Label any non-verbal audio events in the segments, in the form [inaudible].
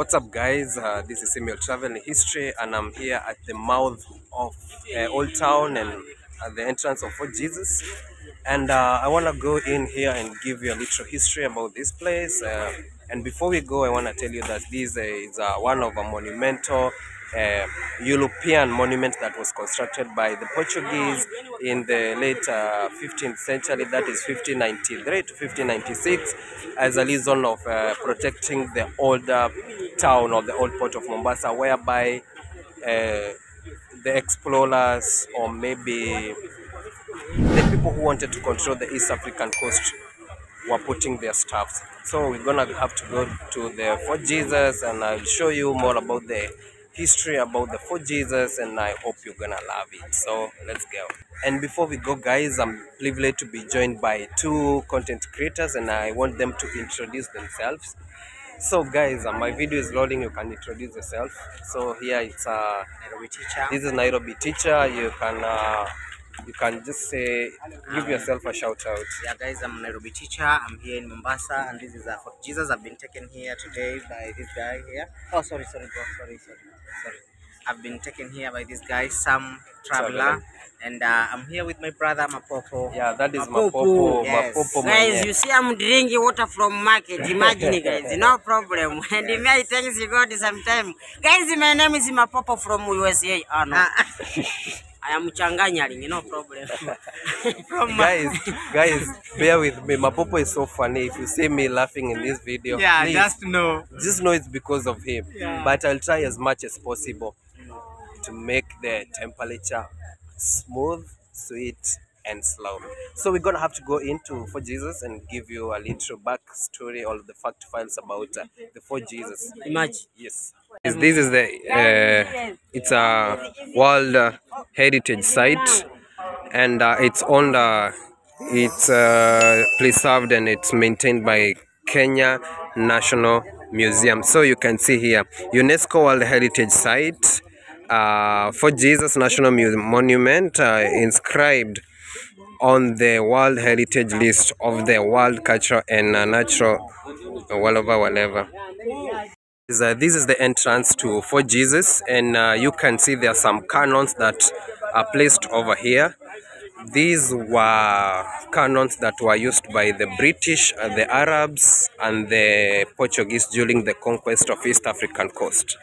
What's up, guys? Uh, this is Samuel Travel and History, and I'm here at the mouth of uh, Old Town and at the entrance of Fort Jesus. And uh, I want to go in here and give you a little history about this place. Uh, and before we go, I want to tell you that this is uh, one of a monumental uh, European monument that was constructed by the Portuguese in the late uh, 15th century, that is 1593 to 1596, as a reason of protecting the older town of the old port of Mombasa, whereby uh, the explorers or maybe the people who wanted to control the East African coast were putting their stuffs. So we're gonna have to go to the Fort Jesus and I'll show you more about the history about the Fort Jesus and I hope you're gonna love it. So let's go. And before we go guys, I'm privileged to be joined by two content creators and I want them to introduce themselves. So guys, uh, my video is loading, you can introduce yourself. So here it's a Nairobi teacher. this is Nairobi teacher. You can uh, you can just say give yourself a shout out. Yeah, guys, I'm Nairobi teacher. I'm here in Mombasa, and this is uh, Fort Jesus. I've been taken here today by this guy here. Oh, sorry, sorry, bro. Sorry, sorry, sorry. I've been taken here by this guy, Sam Traveler, Traveler. and uh, I'm here with my brother Mapopo. Yeah, that is Mapopo, Mapopo. yes. Mapopo Guys, mwenyewe. you see I'm drinking water from market. Imagine [laughs] guys, no problem. [laughs] And me thanks you God sometime. Guys, my name is Mapopo from USA. Ah no. [laughs] I am Changanyaling, no problem. from guys, guys, bear with me. Mapopo is so funny. If you see me laughing in this video, yeah, please, just know. just know it's because of him. Yeah. But I'll try as much as possible to make the temperature smooth, sweet, and slow. So we're gonna have to go into Fort Jesus and give you a little backstory or the fact files about uh, the Fort Jesus. Imagine. Yes. This is the uh, it's a World uh, Heritage Site, and uh, it's owned. Uh, it's uh, preserved and it's maintained by Kenya National Museum. So you can see here UNESCO World Heritage Site, uh, Fort Jesus National Monument, uh, inscribed on the World Heritage List of the World Cultural and uh, Natural, whatever, whatever. Uh, this is the entrance to Fort Jesus, and uh, you can see there are some cannons that are placed over here. These were cannons that were used by the British, uh, the Arabs, and the Portuguese during the conquest of East African coast.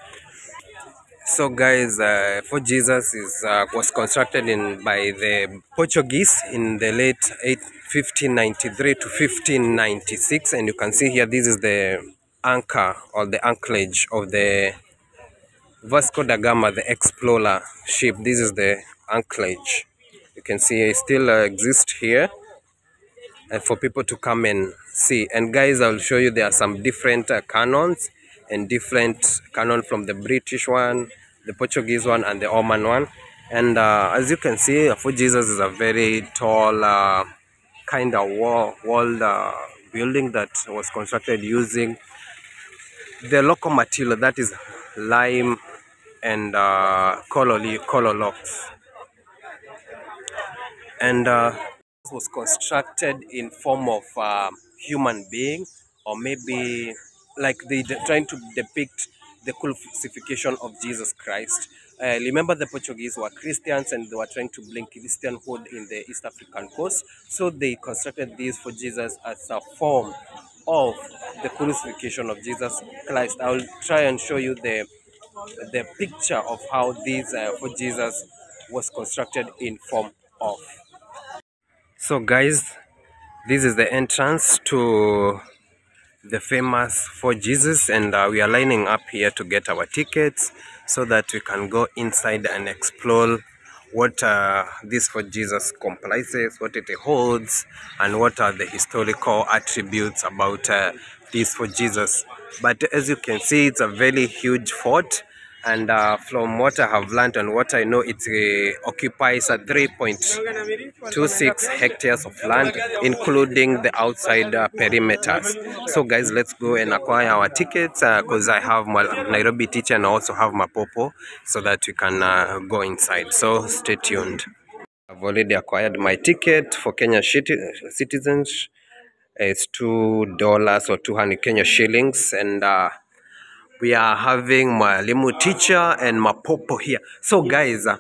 So, guys, uh, Fort Jesus is uh, was constructed in by the Portuguese in the late 8, 1593 to 1596, and you can see here this is the anchor or the anchorage of the Vasco da Gama, the explorer ship. This is the anchorage. You can see it still uh, exists here and for people to come and see. And guys, I'll show you there are some different uh, cannons and different cannon from the British one, the Portuguese one, and the Oman one. And uh, as you can see, Fort Jesus is a very tall uh, kind of wall, uh, building that was constructed using the local material that is lime and uh, color, color locks. And uh, was constructed in form of uh, human being or maybe like they de- trying to depict the crucifixion of Jesus Christ. Uh, remember the Portuguese were Christians and they were trying to bring Christianhood in the East African coast. So they constructed this Fort Jesus as a form of the crucifixion of Jesus Christ. I will try and show you the the picture of how this uh, Fort Jesus was constructed in form of. So guys, this is the entrance to the famous Fort Jesus and uh, we are lining up here to get our tickets so that we can go inside and explore what uh, this Fort Jesus comprises, what it holds, and what are the historical attributes about uh, this Fort Jesus. But as you can see, it's a very huge fort and uh, from what I have learned and what I know, it uh, occupies a 3.26 hectares of land, including the outside uh, perimeters. So, guys, let's go and acquire our tickets because I have my Nairobi teacher and I also have my popo so that we can uh, go inside. So, stay tuned. I've already acquired my ticket for Kenya citizens. It's $2 or two hundred Kenya shillings, and uh, we are having my Limu teacher and Mapopo here. So guys, uh,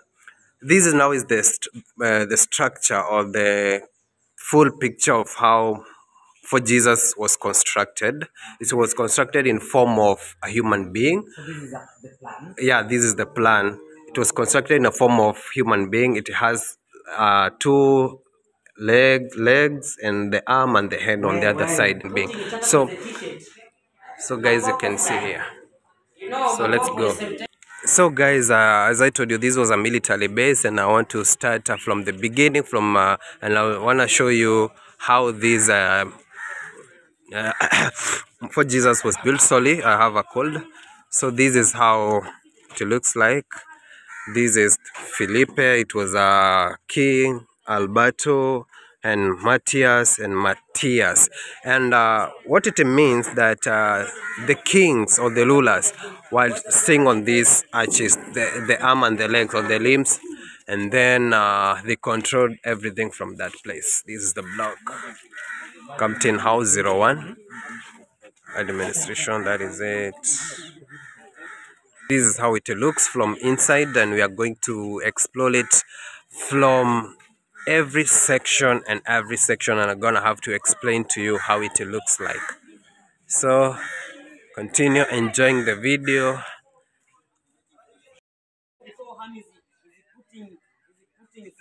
this is now is the st- uh, the structure or the full picture of how Fort Jesus was constructed. It was constructed in form of a human being. So this is uh, the plan. Yeah, this is the plan. It was constructed in a form of human being. It has uh, two leg legs and the arm and the head on the other side being. So so guys you can see here. So let's go. So guys, uh, as I told you, this was a military base, and I want to start uh, from the beginning. From uh, and I want to show you how this uh, uh, [coughs] for Jesus was built sorry I have a cold, so this is how it looks like. This is Felipe. It was uh, King Alberto and Matthias and Matthias. And uh, what it means that uh, the kings or the rulers while sitting on these arches, the, the arm and the legs or the limbs, and then uh, they controlled everything from that place. This is the block. Captain House 01. Administration, that is it. This is how it looks from inside, and we are going to explore it from every section and every section, and I'm gonna have to explain to you how it looks like. So, continue enjoying the video.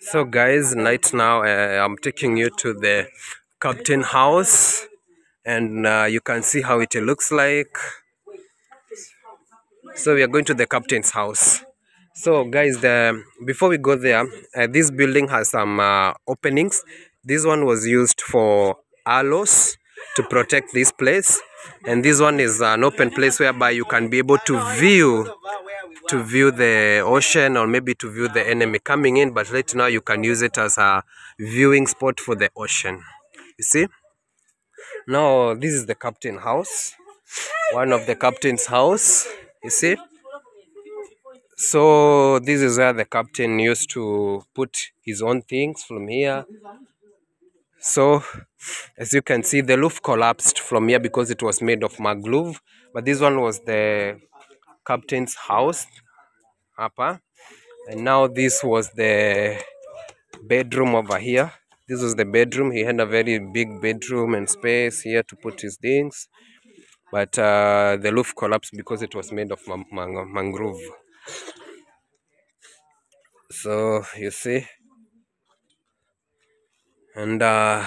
So, guys, right now uh, I'm taking you to the captain house, and uh, you can see how it looks like. So we are going to the captain's house. So guys, the before we go there, uh, this building has some uh, openings. This one was used for aloes to protect this place, and this one is an open place whereby you can be able to view to view the ocean or maybe to view the enemy coming in. But right now you can use it as a viewing spot for the ocean. You see? Now this is the captain house. One of the captain's house. You see? So this is where the captain used to put his own things from here. So as you can see, the roof collapsed from here because it was made of magluve. But this one was the captain's house, upper. And now this was the bedroom over here. This was the bedroom. He had a very big bedroom and space here to put his things. But uh, the roof collapsed because it was made of ma- mang- mangrove. So you see, and uh,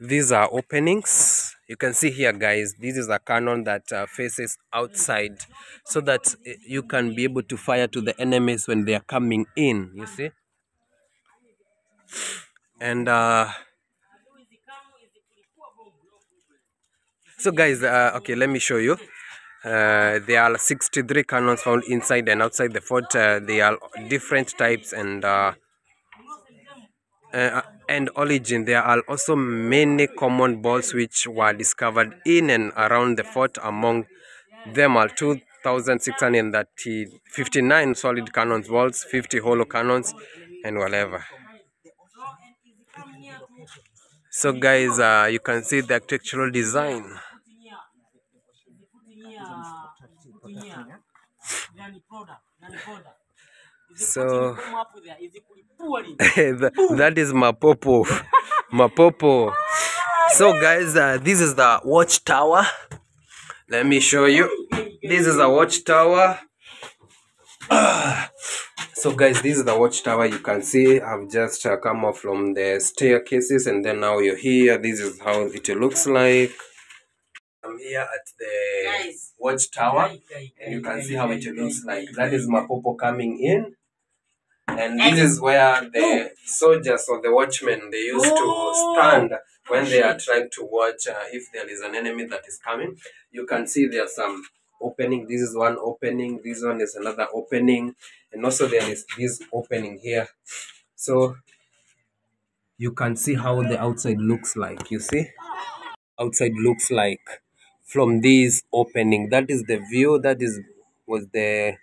these are openings. You can see here, guys. This is a cannon that uh, faces outside, so that uh, you can be able to fire to the enemies when they are coming in. You see, and uh, so guys, uh, okay, let me show you. Uh, there are 63 cannons found inside and outside the fort. Uh, they are different types and uh, uh, and origin. There are also many common balls which were discovered in and around the fort. Among them are 2,659 solid cannons balls, 50 hollow cannons, and whatever. So guys, uh, you can see the architectural design. So [laughs] that is Mapopo. Mapopo. So guys, uh, this is the watchtower. Let me show you. This is the watchtower. [sighs] So guys, this is the watchtower. You can see I've just uh, come off from the staircases and then now you're here. This is how it looks like. I'm here at the Guys. watchtower and you can see how it looks like. That is Mapopo coming in. And this is where the soldiers or the watchmen they used to stand when they are trying to watch uh, if there is an enemy that is coming. You can see there are some opening. This is one opening. This one is another opening, and also there is this opening here. So you can see how the outside looks like. You see, outside looks like from this opening. That is the view. That is was the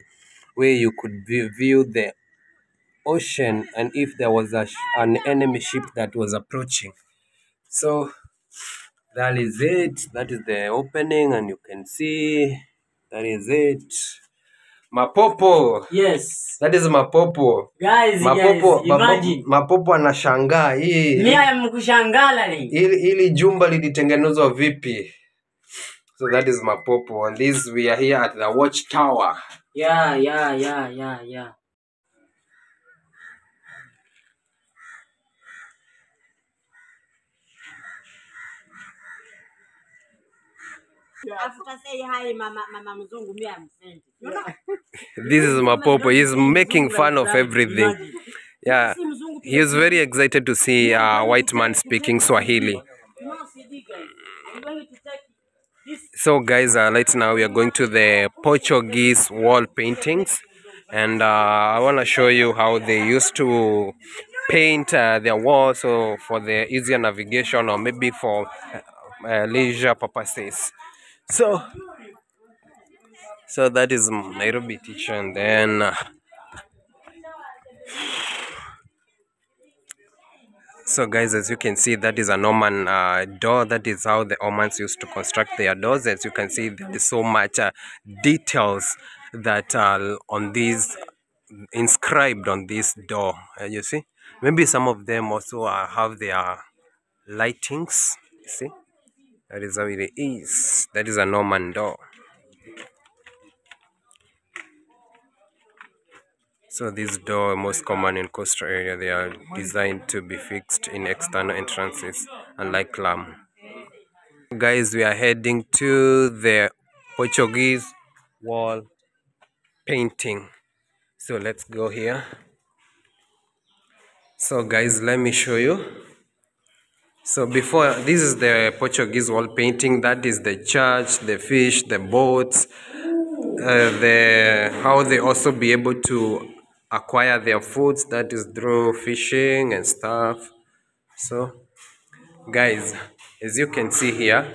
way you could view, view the ocean and if there was a, an enemy ship that was approaching. So that is it. That is the opening, and you can see That is it. Mapopo. Yes. That is mapopo. Guys, Mapopo, guys, mapopo, imagine. mapopo anashangaa hii ili jumba lilitengenezwa vipi? So that is mapopo and this we are here at the watchtower. Yeah, yeah, yeah, yeah, yeah. After say hi mama mama mzungu mimi amsend. This is mapopo. He's making fun of everything. Yeah. He is very excited to see a white man speaking Swahili. So, guys, uh, right now we are going to the Portuguese wall paintings, and uh, I want to show you how they used to paint uh, their walls, so for the easier navigation or maybe for uh, uh, leisure purposes. So, so that is Nairobi teacher, and then. Uh, So guys, as you can see, that is an Oman uh, door. That is how the Omans used to construct their doors. As you can see, there is so much uh, details that are on these inscribed on this door. Uh, you see, maybe some of them also uh, have their lightings. You see, that is how it is. That is an Oman door. So this door most common in coastal area. They are designed to be fixed in external entrances, unlike clam. Guys, we are heading to the Portuguese wall painting. So let's go here. So guys, let me show you. So before this is the Portuguese wall painting. That is the church, the fish, the boats, uh, the how they also be able to acquire their foods that is through fishing and stuff. So guys as you can see here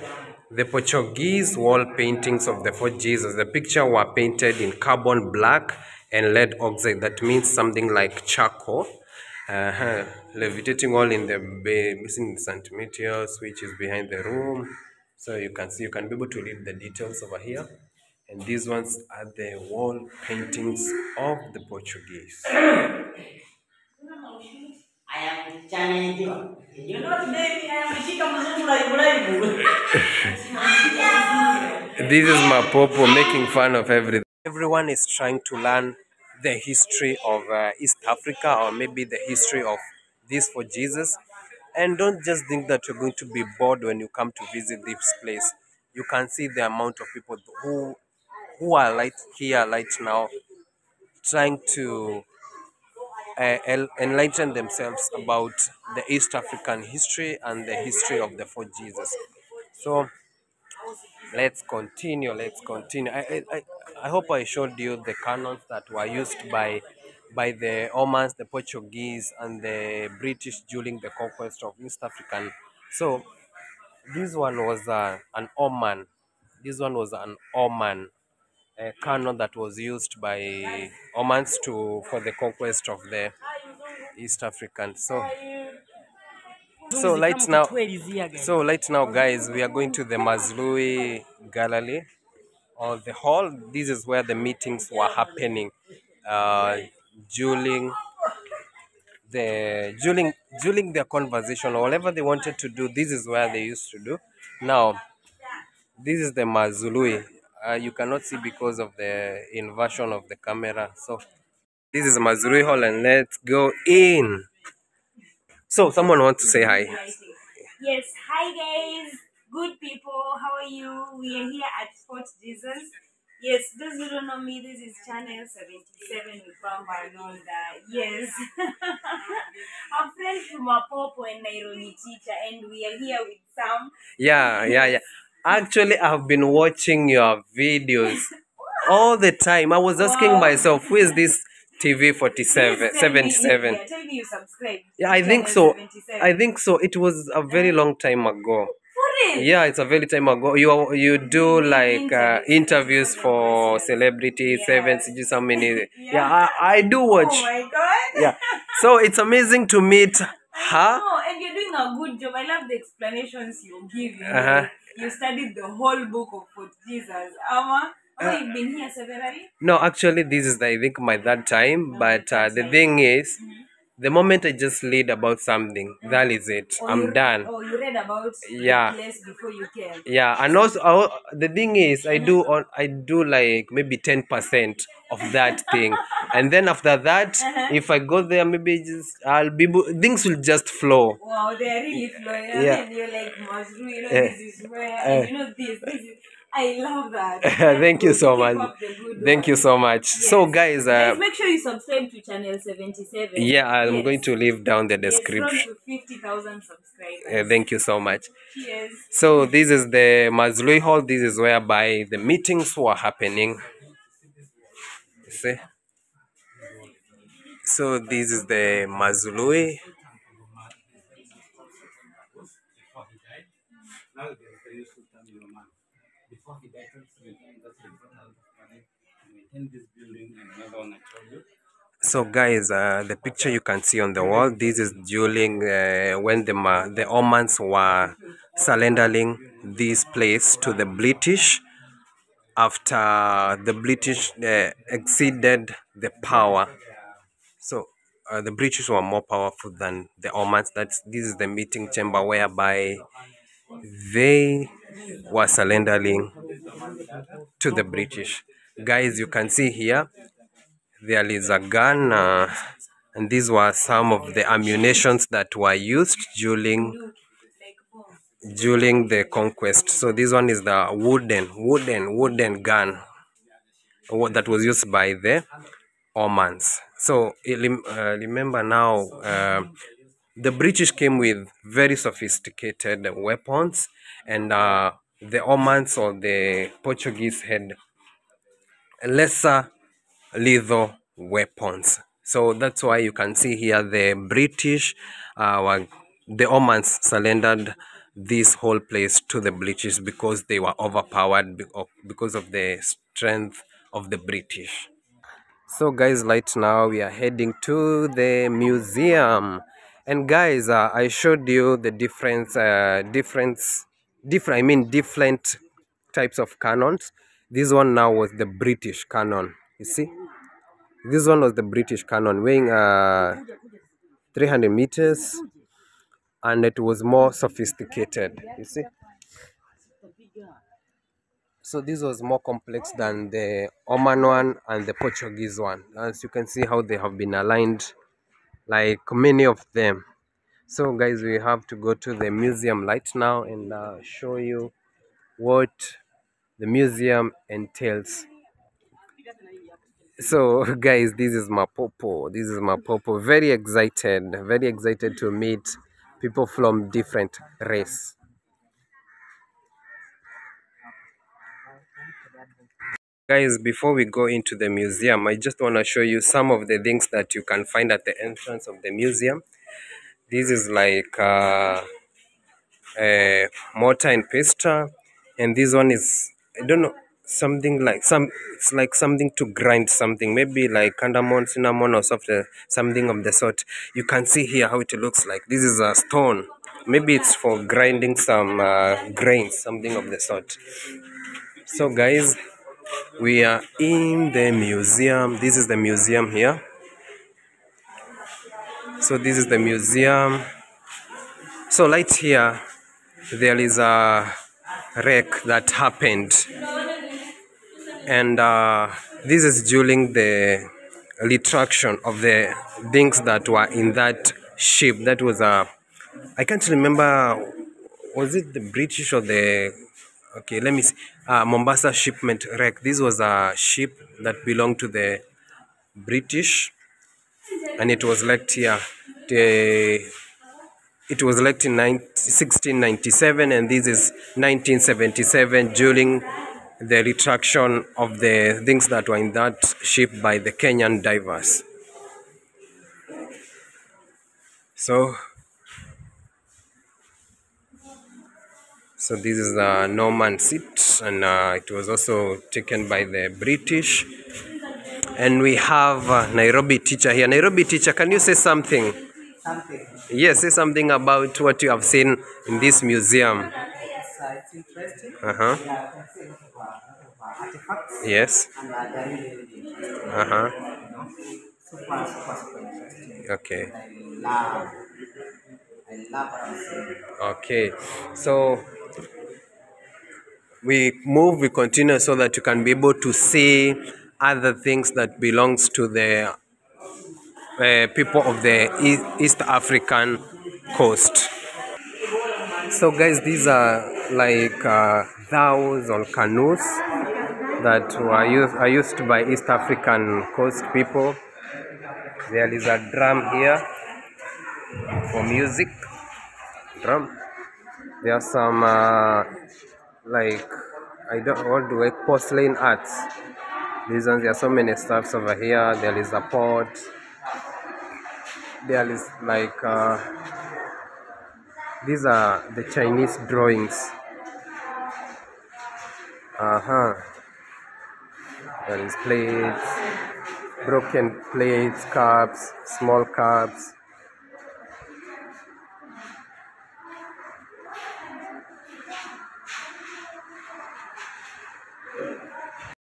the portuguese wall paintings of the fort jesus the picture were painted in carbon black and lead oxide. That means something like charcoal uh-huh. levitating all in the missing centimeters which is behind the room. So you can see you can be able to read the details over here and these ones are the wall paintings of the Portuguese. I am chanenjiwa. You know today I am shika mzungu live live. This is Mapopo making fun of everything. Everyone is trying to learn the history of uh, East Africa or maybe the history of this Fort Jesus. And don't just think that you're going to be bored when you come to visit this place. You can see the amount of people who who are right here right now trying to uh, enlighten themselves about the East African history and the history of the Fort Jesus. So let's continue. Let's continue. I, I, I, I hope I showed you the canons that were used by by the Omans, the Portuguese, and the British during the conquest of East African. So this one was uh, an Oman. This one was an Oman a canon that was used by Omans to for the conquest of the East African. So so right now so right now guys we are going to the Mazlui Gallery or the hall. This is where the meetings were happening uh, during the during during their conversation or whatever they wanted to do. This is where they used to do. Now this is the Mazului. Uh, you cannot see because of the inversion of the camera. So this is Mazului Hall and let's go in. So someone wants to say hi. Yes, hi guys, good people. How are you? We are here at Fort Jesus. Yes, those who don't know me, this is Channel 77 with Bamba Nonda. Yes, [laughs] I'm friends from Apopo and Nairobi teacher, and we are here with Sam. Yeah, yeah, yeah. Actually, I've been watching your videos all the time. I was asking Wow. myself, who is this TV 47, Please tell me- 77? Yeah, tell me you subscribe. Yeah, I think so. 77. I think so. It was a very long time ago. For real? Yeah, it's a very time ago. You you do like uh, interviews for celebrities, Yeah. seven, sijui how many. [laughs] Yeah, I, I do watch. Oh my god. Yeah, so it's amazing to meet her. No, and you're doing a good job. I love the explanations you're giving. Uh-huh. You studied the whole book of Fort Jesus. Ama, Oh, you've been here severally? No, actually, this is I think my third time. But uh, the thing is, the moment I just read about something, that is it. Or I'm you, done. Oh, you read about Yeah. before you came. Yeah, and also I, the thing is, I do on I do like maybe ten percent of that thing, [laughs] and then after that, if I go there, maybe just I'll be things will just flow. Wow, they're really flowing. Yeah. Yeah. And you're like, you know, Eh. this is where, and you know, this, this is. I love that. [laughs] Thank you so much. up the good Thank work. you so much. So guys, uh, Guys, make sure you subscribe to channel 77. yeah, I'm Yes. going to leave down the description. to 50,000 subscribers. Uh, thank you so much. Cheers. So this is the Mazlui Hall. This is whereby the meetings were happening. You see? So this is the Mazlui. So guys, uh, the picture you can see on the wall, this is during uh, when the the Omans were surrendering this place to the British after the British uh, exceeded the power. So uh, the British were more powerful than the Omans. That's this is the meeting chamber whereby they were surrendering to the British. Guys, you can see here there is a gun, uh, and these were some of the ammunitions that were used during during the conquest. So this one is the wooden, wooden, wooden gun that was used by the Omans. So uh, remember now, uh, the British came with very sophisticated weapons, and uh, the Omans or the Portuguese had lesser lethal weapons. So that's why you can see here the British, uh, were, the Omans surrendered this whole place to the British because they were overpowered because of the strength of the British. So guys, right now we are heading to the museum, and guys, uh, I showed you the different, uh, difference, different. I mean, different types of cannons. This one now was the British cannon. You see, this one was the British cannon, weighing uh, 300 meters, and it was more sophisticated. You see. So this was more complex than the Oman one and the Portuguese one. As you can see how they have been aligned like many of them. So guys, we have to go to the museum right now and uh, show you what the museum entails. So [laughs] guys, this is Mapopo. This is Mapopo. Very excited, very excited to meet people from different race. Guys, before we go into the museum, I just want to show you some of the things that you can find at the entrance of the museum. This is like uh, a mortar and pestle, and this one is I don't know something like some it's like something to grind something maybe like cardamom, cinnamon, or something something of the sort. You can see here how it looks like. This is a stone. Maybe it's for grinding some uh, grains, something of the sort. So guys, we are in the museum. This is the museum here. So this is the museum. So right here, there is a wreck that happened, and uh, this is during the retraction of the things that were in that ship. That was a, I can't remember, was it the British or the okay let me see. Uh, mombasa shipment wreck. This was a ship that belonged to the british and it was wrecked here the, it was wrecked in 19, 1697 and this is 1977 during the retraction of the things that were in that ship by the kenyan divers. So So this is the Oman seat, and uh, it was also taken by the British. And we have uh, Nairobi teacher here. Nairobi teacher, can you say something? Something. Yes, say something about what you have seen in this museum. Uh, it's interesting. Uh huh. Yeah, I can say it was, it was. artifacts Yes. and uh, really, really. Uh huh. You know? Super, super, super interesting. Okay. I love, I love what I'm seeing. Okay. So we move, we continue so that you can be able to see other things that belongs to the uh, people of the East African coast. So guys, these are like uh, dhows or canoes that were used, are used by East African coast people. There is a drum here for music. Drum. There are some uh, like I don't what do I porcelain arts. These ones there are so many stuffs over here. There is a pot. There is like uh, these are the Chinese drawings. Uh huh. There is plates, broken plates, cups, small cups.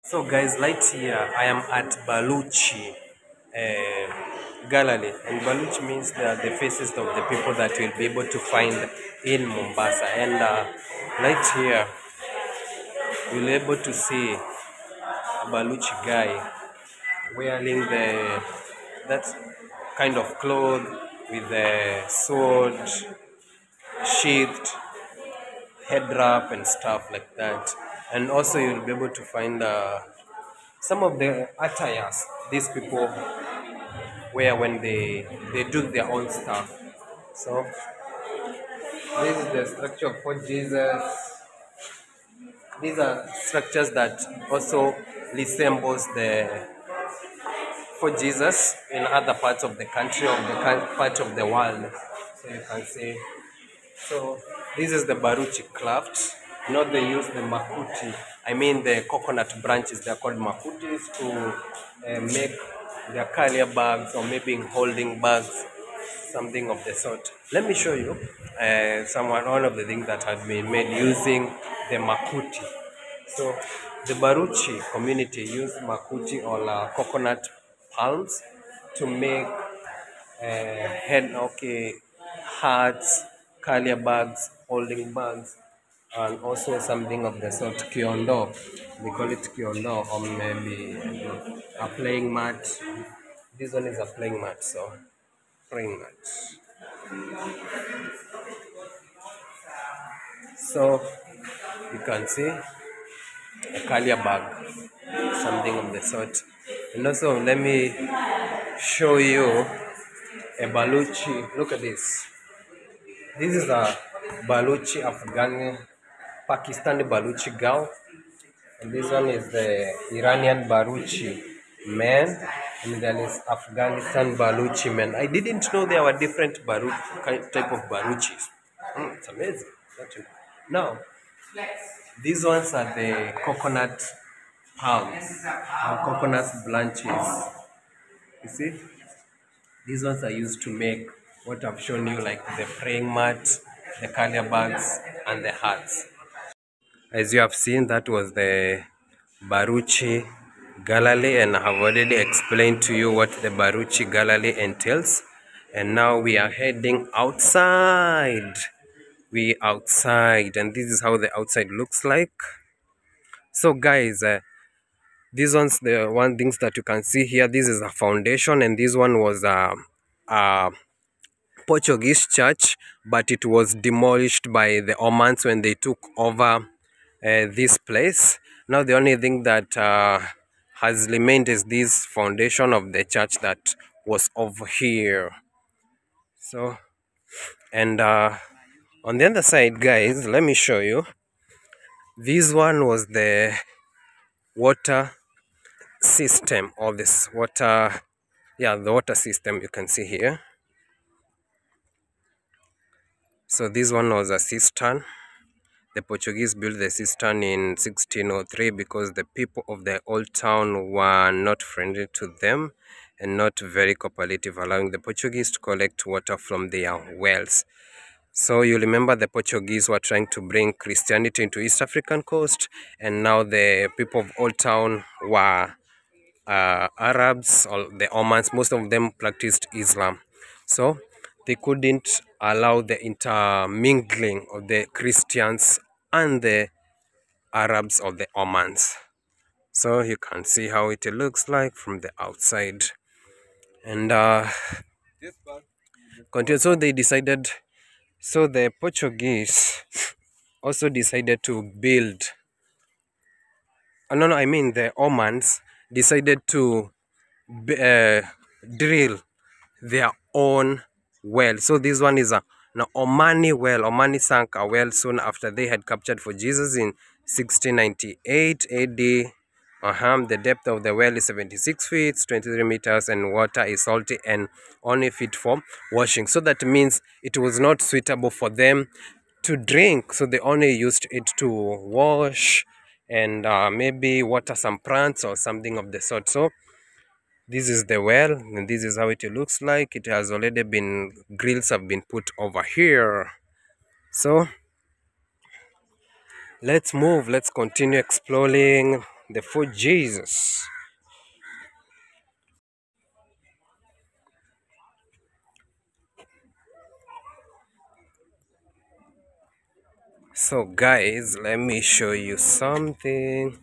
So guys, right here I am at Baluchi um, Gallery, and Baluchi means are the faces of the people that you'll be able to find in Mombasa. And uh, right here, you'll be able to see a Baluchi guy wearing the that kind of cloth with the sword, sheathed head wrap and stuff like that. And also you'll be able to find uh, some of the attires these people wear when they they do their own stuff. So this is the structure of Fort Jesus. These are structures that also resembles the Fort Jesus in other parts of the country or the part of the world. So you can see so this is the Baruchi craft. Know they use the makuti. I mean the coconut branches. They are called makutis to uh, make their carrier bags or maybe holding bags, something of the sort. Let me show you uh, some one of the things that have been made using the makuti. So the Baruchi community use makuti or uh, coconut palms to make uh, head okay hats, carrier bags, holding bags, and also something of the sort kiondo. We call it kiondo or maybe a playing mat. This one is a playing mat, so playing mat. So you can see a carrier bag, something of the sort. And also let me show you a Baluchi. Look at this. This is a Baluchi Afghani Pakistani Baluchi girl. And this one is the Iranian Baluchi man. And then there is Afghanistan Baluchi man. I didn't know there were different kind type of Baluchis. Mm, it's amazing. Now, these ones are the coconut palms or coconut branches. You see? These ones are used to make what I've shown you, like the praying mat, the carrier bags, and the hats. As you have seen, that was the Baruchi Gallery, and I have already explained to you what the Baruchi Gallery entails. And now we are heading outside. We outside, and this is how the outside looks like. So, guys, uh, these ones the one things that you can see here this is a foundation and this one was a, a portuguese church but it was demolished by the omans when they took over uh, this place. Now the only thing that uh, has remained is this foundation of the church that was over here. So and uh, on the other side guys let me show you. This one was the water system or this water yeah the water system you can see here. So this one was a cistern the portuguese built the cistern in 1603 because the people of the old town were not friendly to them and not very cooperative allowing the portuguese to collect water from their wells So you remember the Portuguese were trying to bring Christianity into East African coast, and now the people of Old Town were uh, Arabs or the Omans. Most of them practiced Islam, so they couldn't allow the intermingling of the Christians and the Arabs or the Omans. So you can see how it looks like from the outside, and uh, continue. So they decided so the Portuguese also decided to build. Uh, no, no, I mean the Omans decided to uh, drill their own well. So this one is a an Omani well. Omani sank a well soon after they had captured Fort Jesus in 1698 AD. Uh-huh. The depth of the well is 76 feet, 23 meters, and water is salty and only fit for washing. So that means it was not suitable for them to drink. So they only used it to wash and uh, maybe water some plants or something of the sort. So this is the well, and this is how it looks like. It has already been grills have been put over here. So let's move. Let's continue exploring the Fort Jesus. So guys, let me show you something.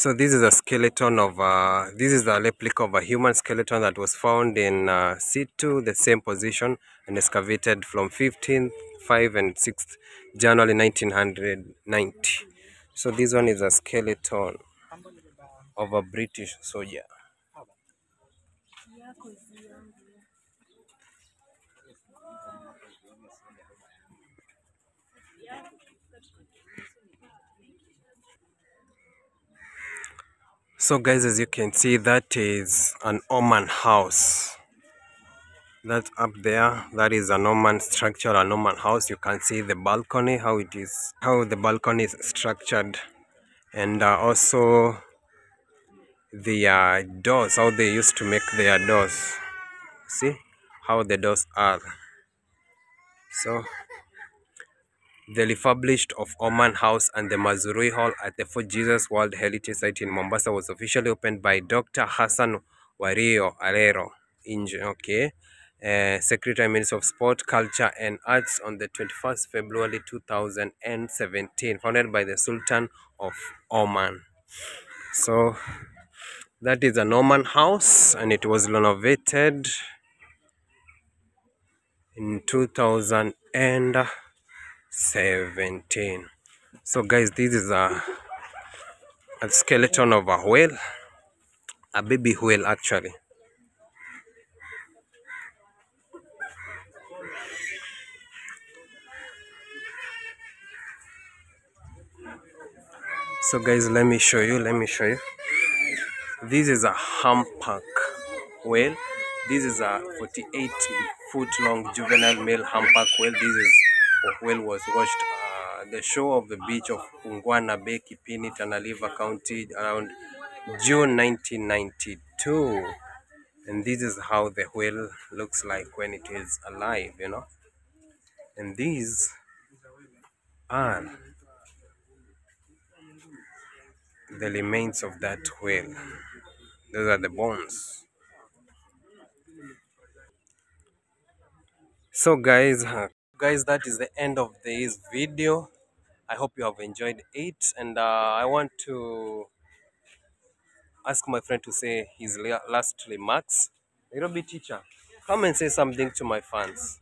So this is a skeleton of a, this is a replica of a human skeleton that was found in uh, situ, the same position, and excavated from 15th, 5 and 6th January 1990. So this one is a skeleton of a British soldier. So guys, as you can see, that is an Oman house. That up there, that is an Oman structure, an Oman house. You can see the balcony, how it is, how the balcony is structured, and uh, also the uh, doors, how they used to make their doors. See how the doors are. So the refurbished of Oman House and the Mazrui Hall at the Fort Jesus World Heritage Site in Mombasa was officially opened by Dr. Hassan Wario Arero, Inj- okay, uh, Secretary Minister of Sport, Culture and Arts on the 21st February 2017, founded by the Sultan of Oman. So that is an Oman house and it was renovated in 2017. So guys, this is a, a skeleton of a whale, a baby whale actually. So guys, let me show you, let me show you. This is a humpback whale. This is a 48 foot long juvenile male humpback whale. This is well was washed uh, the shore of the beach of Ungwana Bay, Kipini, Tana River County around June 1992. And this is how the whale looks like when it is alive, you know. And these are the remains of that whale. Those are the bones. So guys, uh, guys, that is the end of this video. I hope you have enjoyed it, and uh, I want to ask my friend to say his last remarks. Nairobi teacher, come and say something to my fans.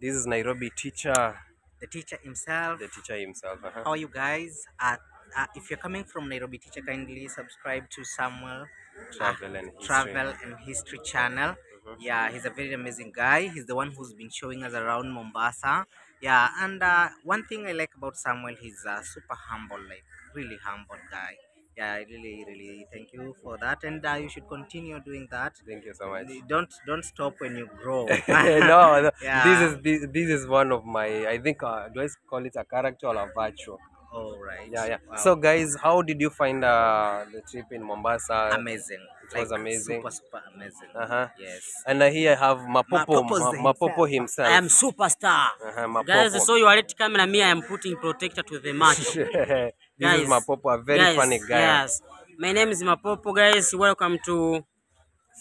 This is Nairobi teacher, The teacher himself. the teacher himself. uh-huh. How are you guys? Uh, uh, if you're coming from Nairobi Teacher, kindly subscribe to Samuel Travel and history. Travel and History channel. Yeah, he's a very amazing guy. He's the one who's been showing us around Mombasa. Yeah, and uh, one thing I like about Samuel, he's uh, super humble, like really humble guy. Yeah, I really, really thank you for that, and uh, you should continue doing that. Thank you so much. Don't don't stop when you grow. [laughs] no, [laughs] no. Yeah. this is this, this is one of my I think uh, do I call it a character or a virtue? All right. Yeah, yeah. Wow. So, guys, how did you find uh, the trip in Mombasa? amazing. It was amazing. Super, super amazing. Uh huh. Yes. And uh, here I have Mapopo, Mapopo's Ma- Mapopo himself. I am superstar. Uh-huh, Mapopo. Guys, so you are red camera, me, I am putting protector to the match. [laughs] this guys, is Mapopo, a very guys, funny guy. Yes. My name is Mapopo, guys. Welcome to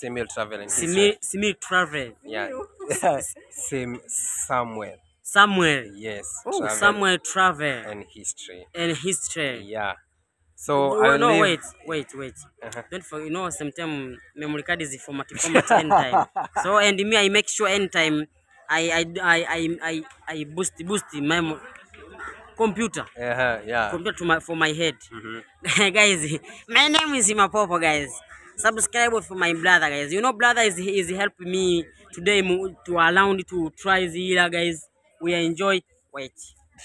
Simil traveling. Simi Simi Travel. Yeah. Sim Samuel. [laughs] Somewhere. Yes. Oh, travel somewhere travel and history. and history. Yeah. So no, I no, leave... wait, wait, wait. Uh-huh. Don't forget, you know, sometimes memory card is format, format anytime. [laughs] So, and me, I make sure anytime I, I, I, I, I, I boost, boost my computer. Uh-huh, yeah. Computer to my, for my head. Mhm. [laughs] guys, my name is Imapopo, guys. Subscribe for my brother, guys. You know, brother is, is helping me today to allow me to try the guys. We enjoy. Wait.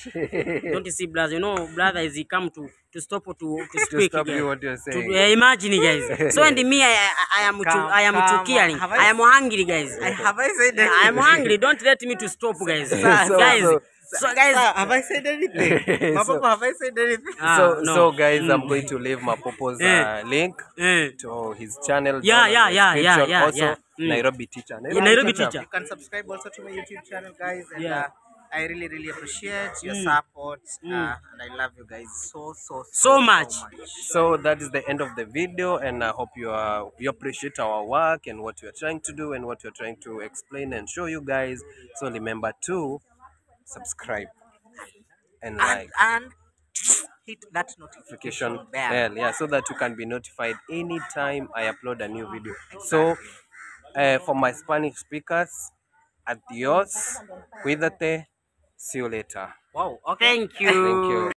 [laughs] Don't you see, brother? You know, brother is he come to to stop or to to to stop you what you're saying. To, uh, imagine, guys. [laughs] So and me, I, I, I am too Come, I am too caring I, I- am hungry, guys. I, have I said that? I am hungry. Don't let me to stop, guys. So- guys, so- so guys. Sir, have I said anything? [laughs] So- Papa, have I said anything? Ah, so, no. so guys, mm. I'm going to leave Mapopo's Eh. uh, link mm. to his channel. Yeah, yeah, yeah, yeah, yeah, Also, yeah. Mm. Nairobi teacher. Yeah, Nairobi teacher. teacher. You can subscribe also to my YouTube channel, guys. And Yeah. uh, I really, really appreciate your Mm. support. Mm. Uh, and I love you guys so, so, So much. So that is the end of the video, and I hope you uh, you appreciate our work and what we are trying to do and what we are trying to explain and show you guys. So remember to subscribe and And, like and hit that notification bell. bell yeah so that you can be notified anytime i upload a new video so uh, for my spanish speakers adios cuídate see you later Wow. Okay. Thank you. thank you